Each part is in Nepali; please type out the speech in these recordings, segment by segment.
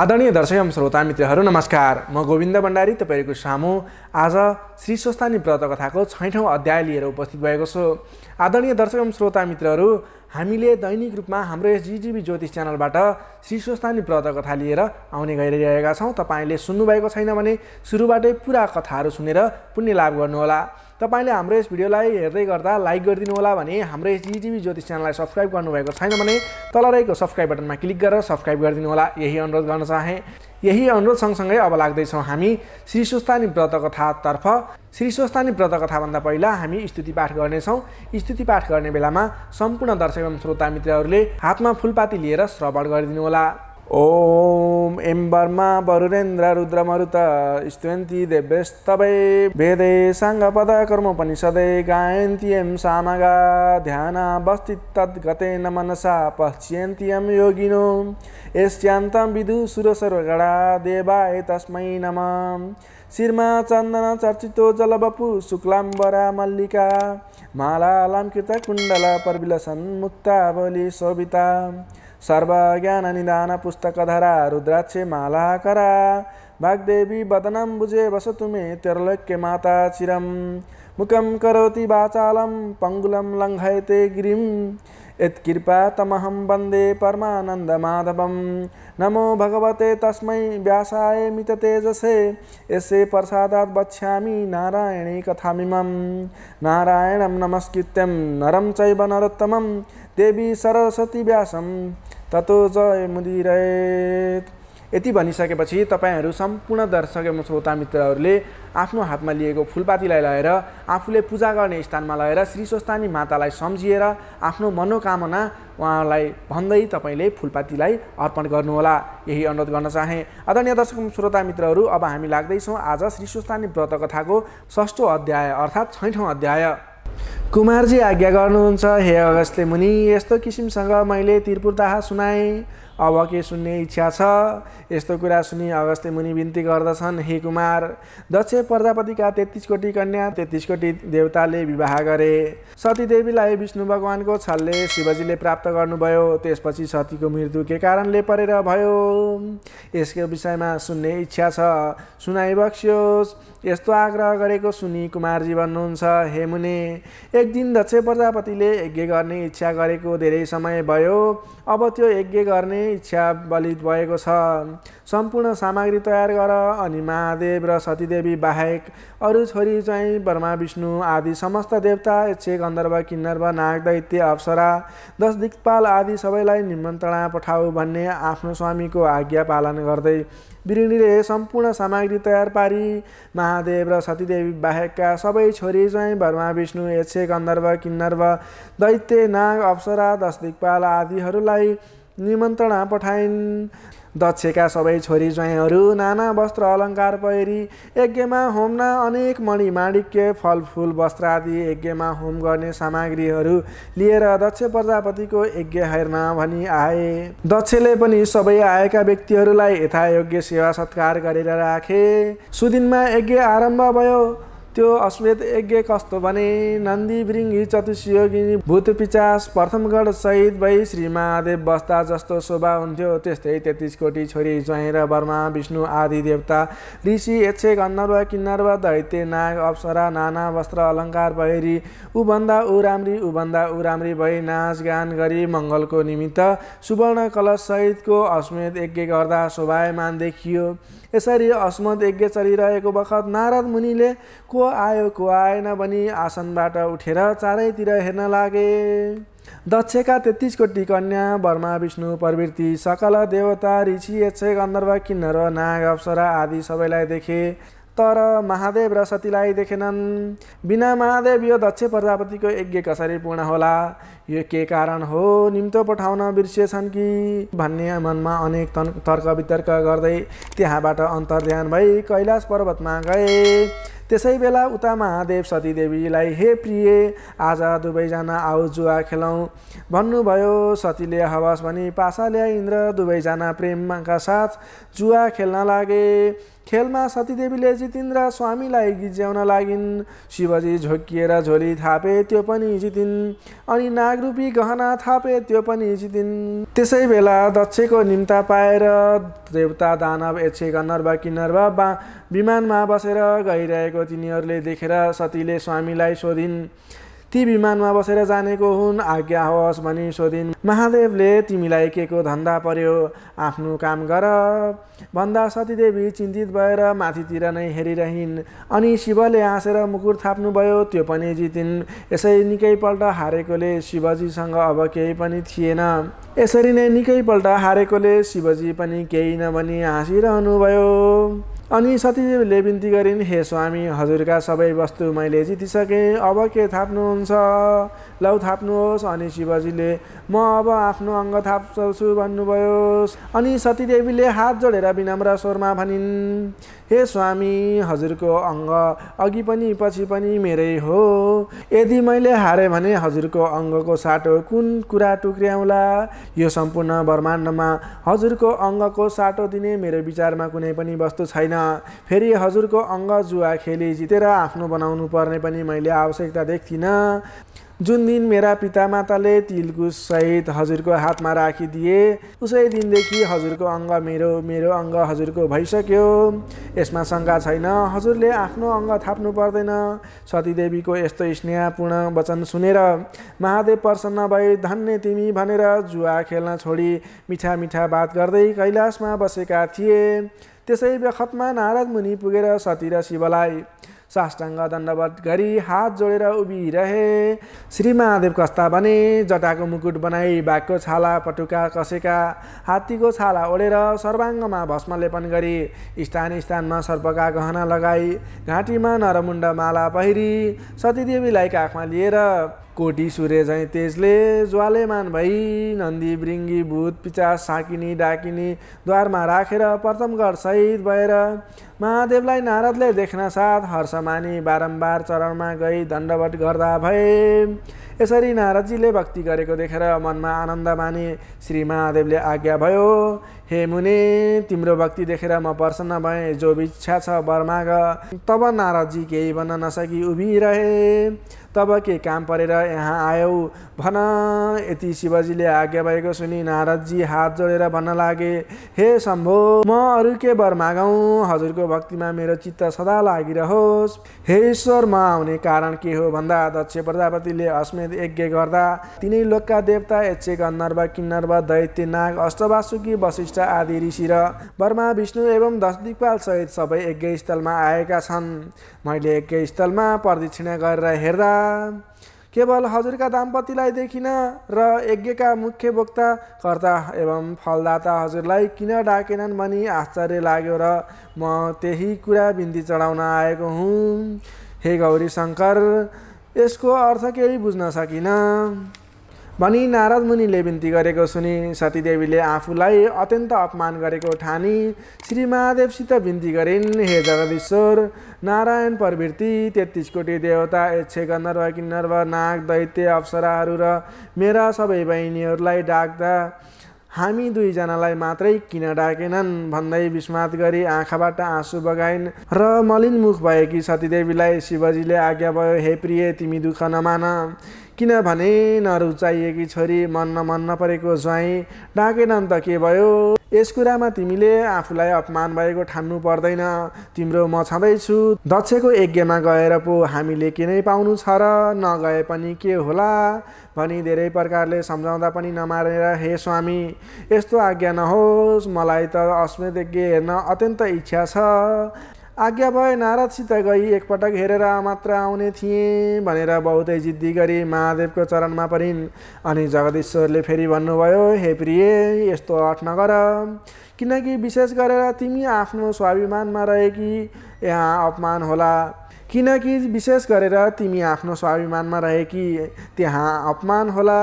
आदरणीय दर्शक एवं श्रोता मित्रहरू नमस्कार। म गोविन्द भण्डारी तपाईँहरूको सामु आज श्री स्वस्थानी व्रत कथाको छैठौँ अध्याय लिएर उपस्थित भएको छु। आदरणीय दर्शक एवं श्रोता मित्रहरू हामीले दैनिक रूपमा हाम्रो यस जिजिबी ज्योतिष च्यानलबाट श्री स्वस्थानी व्रत कथा लिएर आउने गरिरहेका छौँ। तपाईँले सुन्नुभएको छैन भने सुरुबाटै पुरा कथाहरू सुनेर पुण्य लाभ गर्नुहोला। तपाईँले हाम्रो यस भिडियोलाई हेर्दै गर्दा लाइक गरिदिनु होला भने हाम्रो यस जिटिभी ज्योतिष च्यानललाई सब्सक्राइब गर्नुभएको छैन भने तल रहेको सब्सक्राइब बटनमा क्लिक गरेर सब्सक्राइब गरिदिनु होला। यही अनुरोध गर्न चाहेँ। यही अनुरोध सँगसँगै अब लाग्दैछौँ हामी श्री सुस्तानी व्रत कथातर्फ। श्री सुस्तानी व्रत कथाभन्दा पहिला हामी स्तुति पाठ गर्नेछौँ। स्तुति पाठ गर्ने बेलामा सम्पूर्ण दर्शक एवं श्रोता मित्रहरूले हातमा फुलपाती लिएर श्रवण गरिदिनु होला। ॐ एं वर्मा वरुरेन्द्र रुद्रमरुत स्तुयन्ति देव्यस्तवै वेदे साङ्गपदकर्मोपनिषदे गायन्ति एं सामगा ध्यानावस्थितद्गतेन मनसा पश्यन्ति यं योगिनो यस्यान्तं विदुसुरसर्वगणा देवाय तस्मै नमः शिरमा चन्दन चर्चितो जलबपु शुक्लाम्बरा मल्लिका मालालाङ्कृत कुण्डल पर्विलसन् मुक्तावली शोभिता सर्वज्ञाननिदान पुस्तकधरा रुद्राक्षे मालाकरा वाग्देवी वदनं भुजे वसतु मे तिर्लोक्य माता चिरं। मुखं करोति वाचालं पङ्गुलं लङ्घयते गिरिं। यत्कृपा तमहं वन्दे परमानन्दमाधवं नमो भगवते तस्मै व्यासाय मिततेजसे यस्य प्रसादात् वक्ष्यामि नारायणी कथामिमं। नारायणं नमस्कृत्यं नरं चैव नरोत्तमं। देवी सरस्वती व्यासं ततो जय मुदिरेत। यति भनिसकेपछि तपाईँहरू सम्पूर्ण दर्शक एवं श्रोता मित्रहरूले आफ्नो हातमा लिएको फुलपातीलाई लगाएर आफूले पूजा गर्ने स्थानमा लगेर श्री स्वस्थानी मातालाई सम्झिएर आफ्नो मनोकामना उहाँलाई भन्दै तपाईँले फुलपातीलाई अर्पण गर्नुहोला। यही अनुरोध गर्न चाहेँ। आदरणीय दर्शक श्रोता मित्रहरू अब हामी लाग्दैछौँ आज श्री स्वस्थानी व्रत कथाको षष्ठौँ अध्याय अर्थात् छैठौँ अध्याय। कुमारजी आज्ञा गर्नुहुन्छ हे अगस्त्य मुनि यस्तो किसिमसँग मैले त्रिपुरदाह सुनाएँ। अब के सुन्ने इच्छा छ। यस्तो कुरा सुनि अगस्त्य मुनि बिन्ती गर्दछन्। हे कुमार दक्ष प्रजापतिका तेत्तिस कोटी कन्या तेत्तिस कोटी देवताले विवाह गरे। सतीदेवीलाई विष्णु भगवानको छलले शिवजीले प्राप्त गर्नुभयो। त्यसपछि सतीको मृत्यु के कारणले परेर भयो? यसको विषयमा सुन्ने इच्छा छ। सुनाइबक्स्योस् यस्तो आग्रह गरेको सुनि कुमारजी भन्नुहुन्छ हे मुने एक दिन दक्ष प्रजापतिले यज्ञ गर्ने इच्छा गरेको धेरै समय भयो। अब त्यो यज्ञ गर्ने इच्छा बलित भएको छ। सम्पूर्ण सामग्री तयार गर अनि महादेव र सतीदेवी बाहेक अरू छोरी चाहिँ ब्रह्मा विष्णु आदि समस्त देवता यक्ष गन्धर्व किन्नर्व नाग दैत्य अप्सरा दश दिक्पाल आदि सबैलाई निमन्त्रणा पठाऊ भन्ने आफ्नो स्वामीको आज्ञा पालन गर्दै बिरिणीले सम्पूर्ण सामग्री तयार पारी। महादेव र सतीदेवी बाहेकका सबै छोरी चाहिँ ब्रह्मा विष्णु यक्ष गन्धर्व किन्नर्व दैत्य नाग अप्सरा दश दिक्पाल आदिहरूलाई निमन्त्रणा पठाइन्। दक्षका सबै छोरी ज्वाइँहरू नाना वस्त्र अलङ्कार पहिरी यज्ञमा होमना अनेक मणि माणिक्य फलफुल वस्त्र आदि यज्ञमा होम गर्ने सामग्रीहरू लिएर दक्ष प्रजापतिको यज्ञ हेर्न भनी आए। दक्षले पनि सबै आएका व्यक्तिहरूलाई यथायोग्य सेवा सत्कार गरेर राखे। सुदिनमा यज्ञ आरम्भ भयो। त्यो अश्वेत यज्ञ कस्तो भने नन्दी भृङ्गी चतुष्योगिनी भूत पिचास प्रथमगढ सहित भई श्री महादेव बस्दा जस्तो शोभा हुन्थ्यो। त्यस्तै तेत्तिस कोटी छोरी ज्वाइँ र बर्मा विष्णु आदि देवता ऋषि यक्ष गन्धर्व किन्नर्व दैत्य नाग अप्सरा नाना वस्त्र अलङ्कार भएरी उभन्दा ऊ राम्री उभन्दा ऊ राम्री भई नाच गान गरी मङ्गलको निमित्त सुवर्ण कलश सहितको अश्वेत यज्ञ गर्दा शोभायमान देखियो। यसरी अस्मत यज्ञ चलिरहेको बखत नारद मुनिले को आयो को आएन भनी आसनबाट उठेर चारैतिर हेर्न लागे। दक्षका तेत्तिस कोटी कन्या बर्मा विष्णु प्रवृत्ति सकल देवता ऋषि यक्ष गन्धर्व किन्नर नाग अप्सरा आदि सबैलाई देखे। तर महादेव र सतीलाई देखेनन्। बिना महादेव यो दक्ष प्रजापतिको यज्ञ कसरी पूर्ण होला? यो के कारण हो? निम्तो पठाउन बिर्सिएछन् कि? भन्ने मनमा अनेक तर्क वितर्क गर्दै त्यहाँबाट अन्तर्ध्यान भई कैलाश पर्वतमा गए। त्यसै बेला उता महादेव सतीदेवीलाई हे प्रिय आज दुवैजना आऊ जुवा खेलौँ। भन्नुभयो सतीले हवस भनी पासा ल्याए इन्द्र दुवैजना प्रेमका साथ जुवा खेल्न लागे। खेलमा सतीदेवीले र स्वामीलाई गिज्याउन लागिन्। शिवजी झोकिएर झोली थापे त्यो पनि जितिन्। अनि नागरूपी गहना थापे त्यो पनि जितिन्। त्यसै बेला दक्षको निम्ता पाएर देवता दानव यक्षे गन्धर्व किन्नर्व बा विमानमा बसेर गइरहेको तिनीहरूले देखेर सतीले स्वामीलाई सोधिन् ती विमानमा बसेर जानेको हुन् आज्ञा होस् भनी सोधिन्। महादेवले तिमीलाई के को धन्दा पर्यो? आफ्नो काम गर। भन्दा सतीदेवी चिन्तित भएर माथितिर नै हेरिरहन् अनि शिवले हाँसेर मुकुट थाप्नुभयो त्यो पनि जितिन्। यसै निकैपल्ट हारेकोले शिवजीसँग अब केही पनि थिएन। यसरी नै निकैपल्ट हारेकोले शिवजी पनि केही नभनी हाँसिरहनुभयो। अनि सतीदेवीले बिन्ती गरिन् हे स्वामी हजुरका सबै वस्तु मैले जितिसकेँ अब के थाप्नुहुन्छ? लौ थाप्नुहोस्। अनि शिवजीले म अब आफ्नो अङ्ग थाप्छु भन्नुभयो अनि सतीदेवीले हात जोडेर विनम्र स्वरमा भनिन् हे स्वामी हजुरको अङ्ग अघि पनि पछि पनि मेरै हो। यदि मैले हारेँ भने हजुरको अङ्गको साटो कुन कुरा टुक्र्याउला? यो सम्पूर्ण ब्रह्माण्डमा हजुरको अङ्गको साटो दिने मेरो विचारमा कुनै पनि वस्तु छैन। फेरि हजुरको अङ्ग जुवा खेली जितेर आफ्नो बनाउनु पर्ने पनि मैले आवश्यकता देख्थिनँ। जुन दिन मेरा पितामाताले सहित हजुरको हातमा राखिदिए उसै दिनदेखि हजुरको अङ्ग मेरो मेरो अङ्ग हजुरको भइसक्यो। यसमा शङ्का छैन हजुरले आफ्नो अङ्ग थाप्नु पर्दैन। सतीदेवीको यस्तो स्नेहपूर्ण वचन सुनेर महादेव प्रसन्न भए धन्य तिमी भनेर जुवा खेल्न छोडी मिठा मिठा बात गर्दै कैलाशमा बसेका थिए। त्यसै बखतमा नारद मुनि पुगेर सती र शिवलाई साष्टाङ्ग दण्डवत गरी हात जोडेर उभिरहे। श्री महादेव कस्ता भने जटाको मुकुट बनाई बाघको छाला पटुका कसेका हात्तीको छाला ओढेर सर्वाङ्गमा भस्म लेपन गरी स्थान स्थानमा सर्पका गहना लगाई घाँटीमा नरमुण्ड माला पहिरी सतीदेवीलाई काखमा लिएर कोटी सूर्य झैँ तेजले ज्वालेमान भई नन्दी बृङ्गी भूत पिचास साकिनी डाकिनी द्वारमा राखेर प्रथमगढ सहित भएर महादेवलाई नारदले देख्न साथ हर्षमानी बारम्बार चरणमा गई दण्डवट गर्दा भए। यसरी नारदजीले भक्ति गरेको देखेर मनमा आनन्द माने श्री महादेवले आज्ञा भयो हे मुने तिम्रो भक्ति देखेर म प्रसन्न भएँ जो इच्छा छ बर्माग तब नारदजी केही भन्न नसकी उभिरहे। तब के काम परेर यहाँ आयौ? भन यति शिवजीले आज्ञा भएको सुनि नारदजी हात जोडेर भन्न लागे हे शम्भो म अरू के वर मागौँ? हजुरको भक्तिमा मेरो चित्त सदा लागिरहोस्। हे ईश्वर म आउने कारण के हो? भन्दा दक्ष प्रजापतिले अस्मेत यज्ञ गर्दा तिनै लोकका देवता यक्षे गन्धर्व किन्नर्व दैत्य नाग अष्टवासुकी वशिष्ठ आदि ऋषि र बर्मा विष्णु एवं दश दिक्पाल सहित सबै यज्ञ स्थलमा आएका छन्। मैले यज्ञ स्थलमा प्रदक्षिणा गरेर हेर्दा केवल हजुरका दाम्पतिलाई देखिन र यज्ञका मुख्य वक्ता कर्ता एवं फलदाता हजुरलाई किन डाकेनन् भनी आश्चर्य लाग्यो र म त्यही कुरा बिन्ती चढाउन आएको हुँ। हे गौरी शङ्कर यसको अर्थ केही बुझ्न सकिनँ? भनी नारद मुनिले बिन्ती गरेको सुनि सतीदेवीले आफूलाई अत्यन्त अपमान गरेको ठानी श्री महादेवसित बिन्ती गरिन्। हे जगदीश्वर नारायण प्रवृत्ति तेत्तिस कोटी देवता यक्षे गन्धर्व किन्नर्व नाग दैत्य अप्सराहरू र मेरा सबै बहिनीहरूलाई डाक्दा हामी दुईजनालाई मात्रै किन डाकेनन्? भन्दै विस्मात गरी आँखाबाट आँसु बगाइन् र मलिन मुख भएकी सतीदेवीलाई शिवजीले आज्ञा भयो हे प्रिय तिमी दुःख नमान। किनभने नरुचाइएकी छोरी मन नमन नपरेको ज्वाइँ डाकेनन् त के भयो? यस कुरामा तिमीले आफूलाई अपमान भएको ठान्नु पर्दैन। तिम्रो म छँदैछु। दक्षको यज्ञमा गएर पो हामीले के नै पाउनु छ र नगए पनि के होला? भनी धेरै प्रकारले सम्झाउँदा पनि नमारेर हे स्वामी यस्तो आज्ञा नहोस्। मलाई त अस्मेत यज्ञ हेर्न अत्यन्त इच्छा छ। आज्ञा भए नारदसित गई एकपटक हेरेर मात्र आउने थिएँ भनेर बहुतै जिद्दी गरी महादेवको चरणमा परिन्। अनि जगदीश्वरले फेरि भन्नुभयो हे प्रिय यस्तो अठ नगर। किनकि विशेष गरेर तिमी आफ्नो स्वाभिमानमा रहेकी यहाँ अपमान होला। किनकि विशेष गरेर तिमी आफ्नो स्वाभिमानमा रहे कि त्यहाँ अपमान होला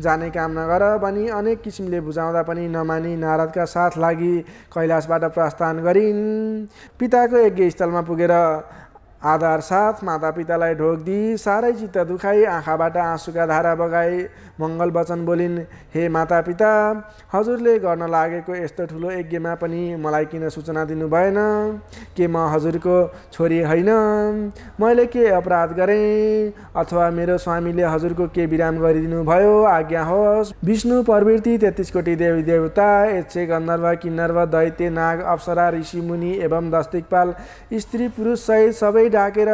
जाने काम नगर भनी अनेक किसिमले बुझाउँदा पनि नमानी नारदका साथ लागि कैलाशबाट प्रस्थान गरिन्। पिताको यज्ञ स्थलमा पुगेर आधार साथ मातापितालाई दिई साह्रै चित्त दुखाई आँखाबाट आँसुका धारा बगाई। मङ्गल वचन बोलिन् हे मातापिता हजुरले गर्न लागेको यस्तो ठुलो यज्ञमा पनि मलाई किन सूचना दिनु भएन? के म हजुरको छोरी होइन? मैले के अपराध गरेँ? अथवा मेरो स्वामीले हजुरको के विराम गरिदिनु भयो? आज्ञा होस्। विष्णु प्रवृत्ति तेत्तिस कोटी देवी देवता यक्षे गन्धर्व किन्नर्व दैत्य नाग अप्सरा ऋषि मुनि एवं दस्तिकपाल स्त्री पुरुष सहित सबै डाकेर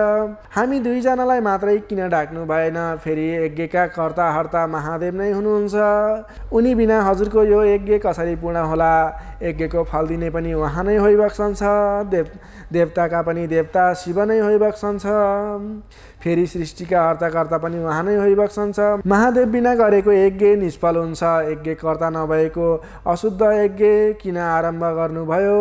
हामी दुईजनालाई मात्रै किन डाक्नु भएन? फेरि यज्ञका कर्ता हर्ता महादेव नै हुनुहुन्छ। उनी बिना हजुरको यो यज्ञ कसरी पूर्ण होला? यज्ञको फल दिने पनि उहाँ नै होइबक्सन्छ देव देवताका पनि देवता शिव नै होइबक्सन्छ फेरि सृष्टिका अर्थकर्ता पनि उहाँ नै होइबक्सन्छ महादेव बिना गरेको यज्ञ निष्फल हुन्छ। यज्ञकर्ता नभएको अशुद्ध यज्ञ किन आरम्भ गर्नुभयो?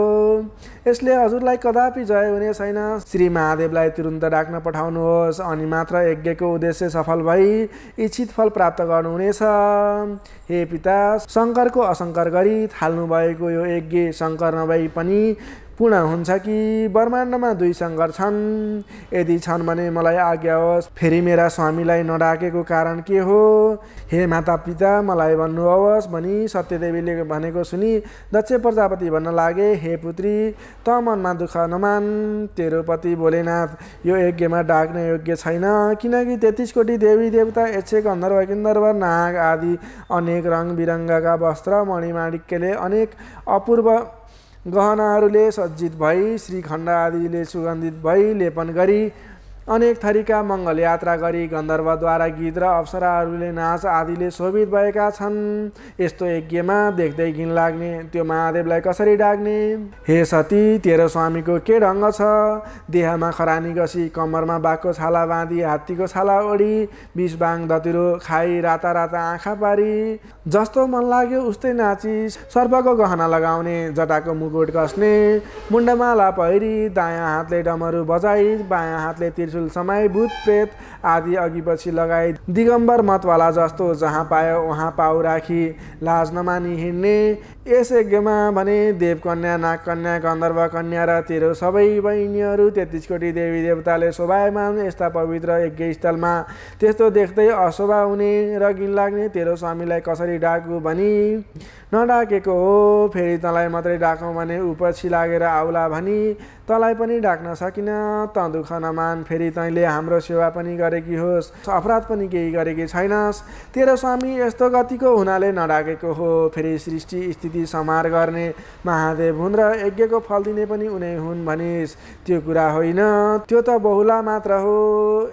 यसले हजुरलाई कदापि जय हुने छैन। श्री महादेवलाई तुरुन्त डाक्न पठाउनुहोस् अनि मात्र यज्ञको उद्देश्य सफल भई इच्छित फल प्राप्त गर्नुहुनेछ। हे पिता शङ्करको असङ्कर गरी थाल्नु भएको यो यज्ञ शङ्कर नभई पनि पूर्ण हुन्छ कि ब्रह्माण्डमा दुई सङ्घर छन् यदि छन् भने मलाई आज्ञा होस्। फेरि मेरा स्वामीलाई नडाकेको कारण के हो? हे माता पिता मलाई भन्नुहोस् भनी सत्यदेवीले भनेको सुनि दक्ष प्रजापति भन्न लागे हे पुत्री त मनमा दुःख नमान। तेरो पति भोलेनाथ यो यज्ञमा डाक्ने योग्य छैन। किनकि तेत्तिस कोटी देवी देवता यक्षे गन्धर्व किन्धर्व नाग आदि अनेक रङ बिरङ्गका वस्त्र मणिमाणिक्यले अनेक अपूर्व गहनाहरूले सज्जित भई श्रीखण्ड आदिले सुगन्धित भई लेपन गरी अनेक थरीका मङ्गल यात्रा गरी गन्धर्वद्वारा गीत र अप्सराहरूले नाच आदिले शोभित भएका छन्। यस्तो यज्ञमा देख्दै घिन लाग्ने त्यो महादेवलाई कसरी डाक्ने हे सती तेरो स्वामीको के ढङ्ग छ? देहमा खरानी गसी कम्मरमा बाघको छाला बाँधी हात्तीको छाला ओढी बिस बाङ दतिरो खाई राता राता आँखा पारी। जस्तो मन लाग्यो उस्तै नाची सर्पको गहना लगाउने जटाको मुकुट कस्ने मुण्डमाला पहिरी दायाँ हातले डमरू बजाई बायाँ हातले तिर्सु त्रिशुल समय भूत प्रेत आदि अघि पछि लगाई दिगम्बर मतवाला जस्तो जहाँ पायो उहाँ पाउ राखी। लाज नमानी हिँड्ने यस यज्ञमा भने देवकन्या नागकन्या गन्धर्व कन्या र तेरो सबै बहिनीहरू तेत्तिस कोटी देवी देवताले शोभायमान यस्ता पवित्र यज्ञ स्थलमा त्यस्तो देख्दै अशोभा हुने र घिन लाग्ने तेरो स्वामीलाई कसरी डाकु भनी? नडाकेको हो फेरि तँलाई मात्रै डाकौँ भने उपपछि लागेर आउला भनी। तँलाई पनि डाक्न सकिन त दुःख नमान फेरि तैँले हाम्रो सेवा पनि गरेकी होस्। अपराध पनि केही गरेकी छैनस्। तेरो स्वामी यस्तो गतिको हुनाले नडाकेको हो। फेरि सृष्टि स्थिति समार गर्ने महादेव हुन् र यज्ञको फल दिने पनि उनै हुन् भनिस्। त्यो कुरा होइन त्यो त बहुला मात्र हो।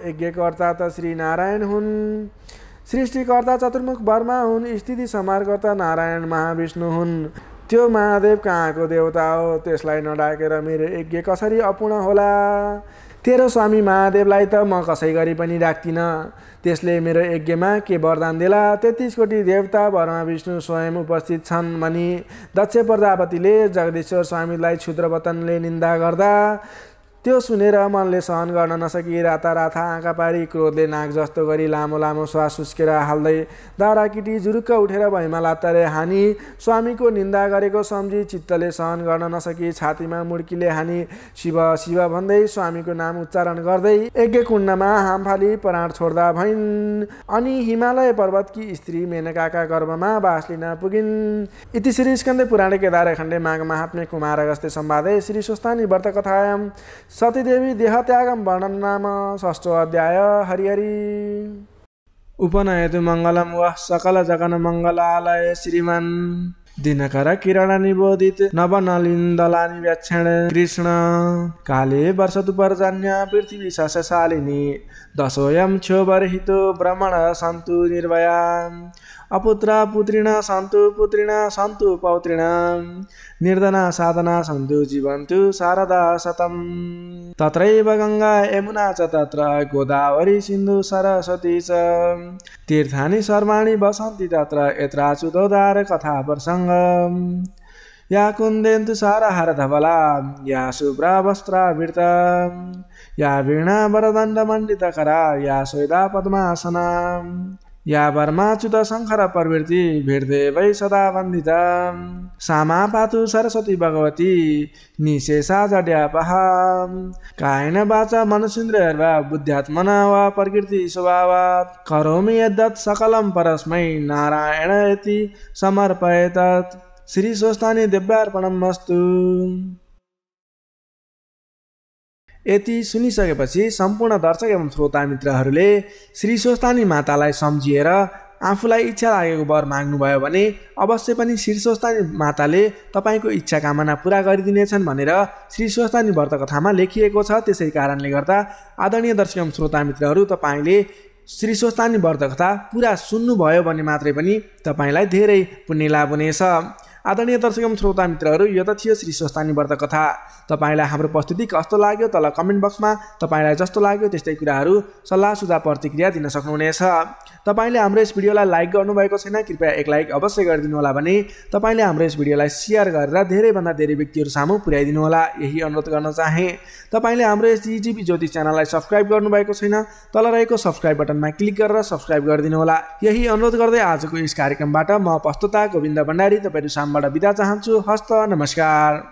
यज्ञकर्ता त श्री नारायण हुन्। सृष्टिकर्ता चतुर्मुख वर्मा हुन्। स्थिति समारकर्ता नारायण महाविष्णु हुन्। त्यो महादेव कहाँको देवता हो? त्यसलाई नडाकेर मेरो यज्ञ कसरी अपूर्ण होला? तेरो स्वामी महादेवलाई त म कसै गरी पनि राख्दिनँ त्यसले मेरो यज्ञमा के वरदान देला? तेत्तिस कोटी देवता भरमा विष्णु स्वयं उपस्थित छन् भनी दक्ष प्रजापतिले जगदीश्वर स्वामीलाई क्षुद्रवतनले निन्दा गर्दा त्यो सुनेर मनले सहन गर्न नसकी राता राथा आँखा पारी क्रोधले नाक जस्तो गरी लामो लामो श्वास सुस्केर हाल्दै दाराकिटी जुरुक्क उठेर भैँमा लात्ताले हानी स्वामीको निन्दा गरेको सम्झी चित्तले सहन गर्न नसकी छातीमा मुड्कीले हानी शिव शिव भन्दै स्वामीको नाम उच्चारण गर्दै यज्ञ कुण्डमा हामफाली प्राण छोड्दा भइन्। अनि हिमालय पर्वतकी स्त्री मेनकाका गर्भमा बास लिन पुगिन्। इति श्री स्कन्दे पुराणे केदार खण्डे माघ महात्मे कुमार अगस्ते सम्वादे श्री स्वस्तानी व्रत कथायाम सतीदेवी देहत्यागम वर्णन नाम षष्ठो अध्याय हरिहरि। उपनयतु मङ्गलम वा सकल जगन मङ्गलालय श्रीमान। दिनकर किरण निबोधित नवनलिन्दलानि व्याक्षण कृष्ण। काले वर्षतु पर्जन्य पृथ्वी शशालिनी दशोऽयं क्षोभरहितो भ्रमण सन्तु निर्भया अपुत्र पुत्रिण सन्तु पुत्रिण सन्तु पौत्रिण। निर्धना साधना सन्तु जीवन्तु शारदा शतम तत्रैव गङ्गा यमुना च तत्र गोदावरी सिन्धु सरस्वती च। तीर्थानि सर्वाणि वसन्ति तत्र यत्राचुदोदार कथा प्रसङ्ग। या कुन्देन्तु सारहार धवला या शुभ्रा वस्त्रावृत या वीणा वरदण्डमण्डितकरा या स्वेदा पद्मासना या वर्माच्युत शङ्खर प्रवृत्ति भेट्दै सदा वन्दित। सामा पातु सरस्वती भगवती निशेषा जड्यापह कायन बाचा मनसिन्द्रवा बुद्ध्यात्मना वा प्रकृति स्वभाव। करोमि यद्दत् सकलम परस्मै नारायण इति समर्पयत श्री स्वस्तानी दिव्यार्पणम यति सुनिसकेपछि सम्पूर्ण दर्शक एवं श्रोता मित्रहरूले श्री स्वस्तानी मातालाई सम्झिएर आफूलाई इच्छा लागेको वर माग्नुभयो भने अवश्य पनि श्री स्वस्तानी माताले तपाईँको इच्छा कामना पुरा गरिदिनेछन् भनेर श्री स्वस्तानी व्रत कथामा लेखिएको छ। त्यसै कारणले गर्दा आदरणीय दर्शक एवं श्रोता मित्रहरू तपाईँले श्री स्वस्तानी व्रत कथा पुरा सुन्नुभयो भने मात्रै पनि तपाईँलाई धेरै पुण्य लाभ हुनेछ। आदरणीय दर्शक श्रोता मित्रहरू यो त थियो श्री स्वस्तानी व्रत कथा। तपाईँलाई हाम्रो प्रस्तुति कस्तो लाग्यो तल कमेन्ट बक्समा तपाईँलाई जस्तो लाग्यो त्यस्तै कुराहरू सल्लाह सुझाव प्रतिक्रिया दिन सक्नुहुनेछ। तपाईँले हाम्रो यस भिडियोलाई लाइक गर्नुभएको छैन कृपया एक लाइक अवश्य गरिदिनु होला भने तपाईँले हाम्रो यस भिडियोलाई सेयर गरेर धेरैभन्दा धेरै व्यक्तिहरू सामु पुर्याइदिनु होला यही अनुरोध गर्न चाहे। तपाईँले हाम्रो यस जिटिभी ज्योति च्यानललाई सब्सक्राइब गर्नुभएको छैन तल रहेको सब्सक्राइब बटनमा क्लिक गरेर सब्सक्राइब गरिदिनु होला। यही अनुरोध गर्दै आजको यस कार्यक्रमबाट म पस्तुता गोविन्द भण्डारी तपाईँहरू सामबाट बिदा चाहन्छु। हस्त नमस्कार।